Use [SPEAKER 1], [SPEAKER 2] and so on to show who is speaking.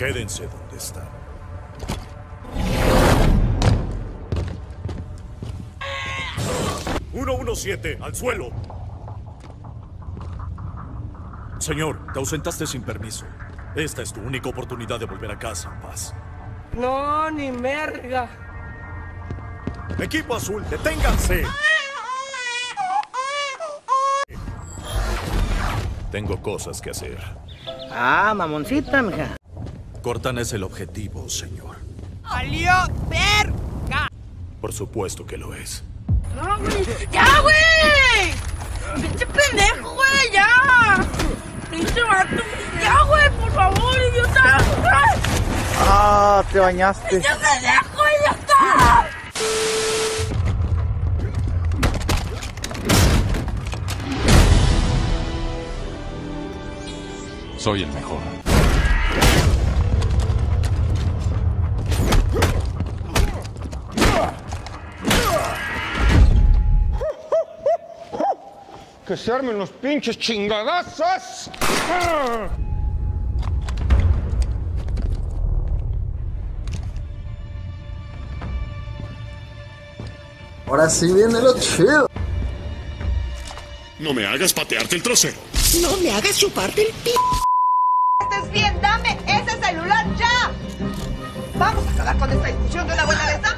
[SPEAKER 1] Quédense donde están. ¡117! ¡Al suelo! Señor, te ausentaste sin permiso. Esta es tu única oportunidad de volver a casa en paz.
[SPEAKER 2] No, ni merga.
[SPEAKER 1] Equipo azul, deténganse. Tengo cosas que hacer.
[SPEAKER 3] Ah, mamoncita, mija.
[SPEAKER 1] Cortan es el objetivo, señor.
[SPEAKER 2] ¡Valió verga!
[SPEAKER 1] Por supuesto que lo es.
[SPEAKER 2] ¡Ya, güey! ¡Ya, güey! ¡Pinche pendejo, güey! ¡Ya! ¡Pinche vato! ¡Ya, güey! ¡Por favor, idiota!
[SPEAKER 3] Ah, te bañaste.
[SPEAKER 2] ¡Pinche pendejo, idiota!
[SPEAKER 4] Soy el mejor.
[SPEAKER 5] Que se armen los pinches chingadazos.
[SPEAKER 6] Ahora sí viene lo chido.
[SPEAKER 7] No me hagas patearte el trasero.
[SPEAKER 8] No me hagas chuparte el pi.
[SPEAKER 9] Estés bien, dame ese celular ya. Vamos a acabar con esta discusión de una buena vez.